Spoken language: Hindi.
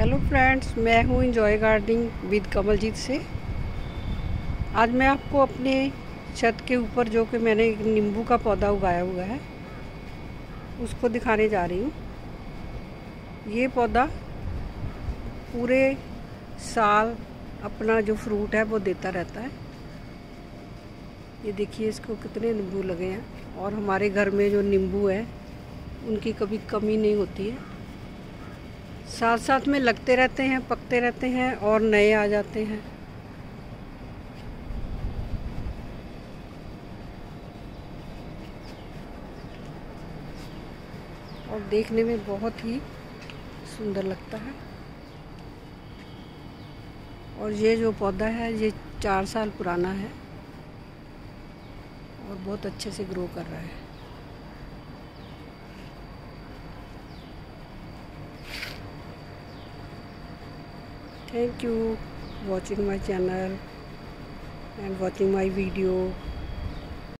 हेलो फ्रेंड्स मैं हूँ इंजॉय गार्डनिंग विद कमलजीत से। आज मैं आपको अपने छत के ऊपर जो कि मैंने नींबू का पौधा उगाया हुआ है, उसको दिखाने जा रही हूँ। ये पौधा पूरे साल अपना जो फ्रूट है वो देता रहता है। ये देखिए इसको कितने नींबू लगे हैं। और हमारे घर में जो नींबू है, उनकी कभी कमी नहीं होती है। साथ साथ में लगते रहते हैं, पकते रहते हैं और नए आ जाते हैं। और देखने में बहुत ही सुंदर लगता है। और ये जो पौधा है, ये चार साल पुराना है और बहुत अच्छे से ग्रो कर रहा है। Thank you watching my channel and watching my video